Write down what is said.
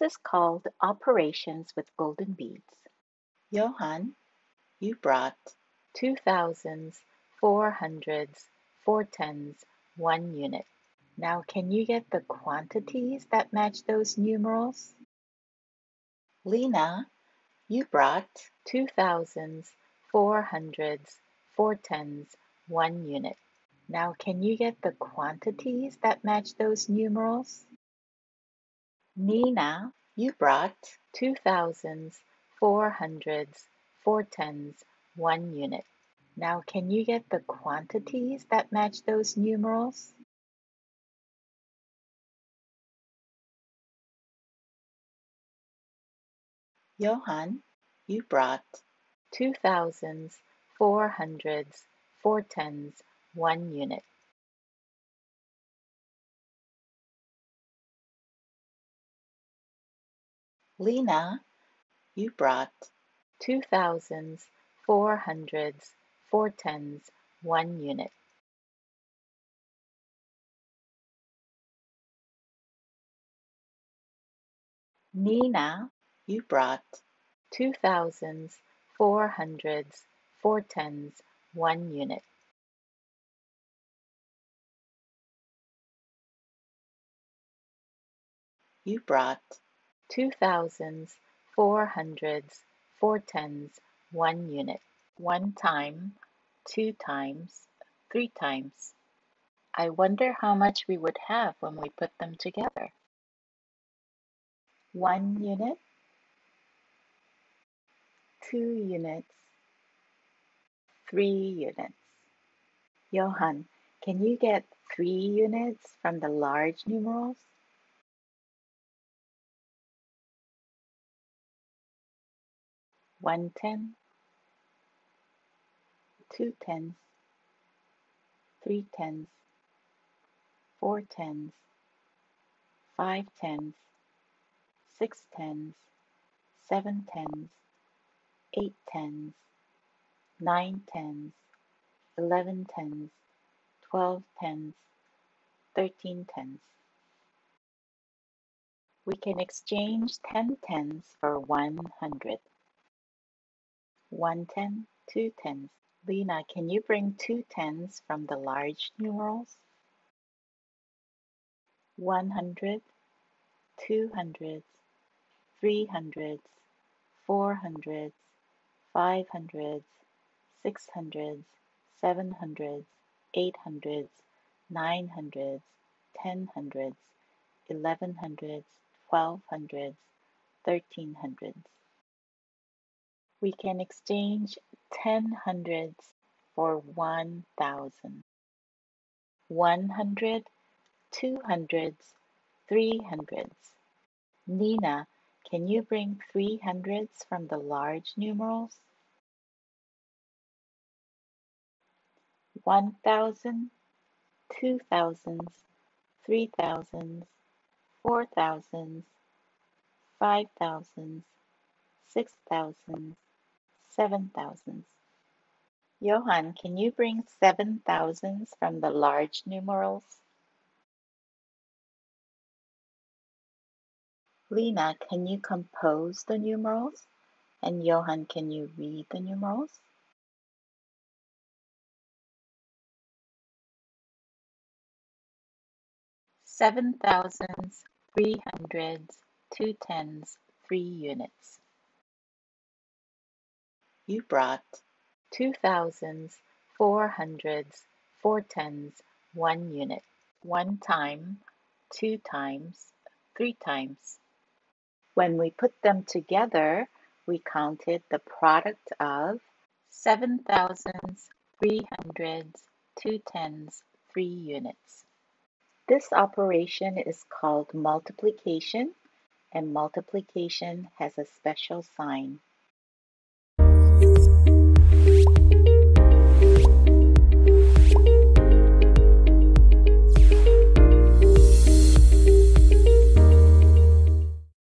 is called operations with golden beads. Johan, you brought two thousands, four hundreds, four tens, one unit. Now can you get the quantities that match those numerals? Lena, you brought two thousands, four hundreds, four tens, one unit. Now can you get the quantities that match those numerals? Nina, you brought two thousands, four hundreds, four tens, one unit. Now can you get the quantities that match those numerals? Johan, you brought two thousands, four hundreds, four tens, one unit. Lena, you brought two thousands, four hundreds, four tens, one unit. Nina, you brought two thousands, four hundreds, four tens, one unit. You brought two thousands, four hundreds, four tens, one unit. One time, two times, three times. I wonder how much we would have when we put them together. One unit, two units, three units. Johan, can you get three units from the large numerals? One ten, two tens, three tens, four tens, five tens, six tens, seven tens, eight tens, nine tens, eleven tens, twelve tens, thirteen tens. We can exchange ten tens for one hundred one ten, two tens. Lena, can you bring two tens from the large numerals? 100, 200s, 300s, 400s, 500s, 600s, 700s, 800s, 900s, 1000s, 1100s, 1200s, 1300s. We can exchange ten hundreds for one thousand. One hundred, two hundreds, three hundreds. Nina, can you bring three hundreds from the large numerals? One thousand, two thousands, three thousands, four thousands, five thousands, six thousands, seven thousands. Johan, can you bring seven thousands from the large numerals? Lena, can you compose the numerals? And Johan, can you read the numerals? Seven thousands, three hundreds, two tens, three units. You brought two thousands, four hundreds, four tens, one unit. One time, two times, three times. When we put them together, we counted the product of seven thousands, three hundreds, two tens, three units. This operation is called multiplication and multiplication has a special sign.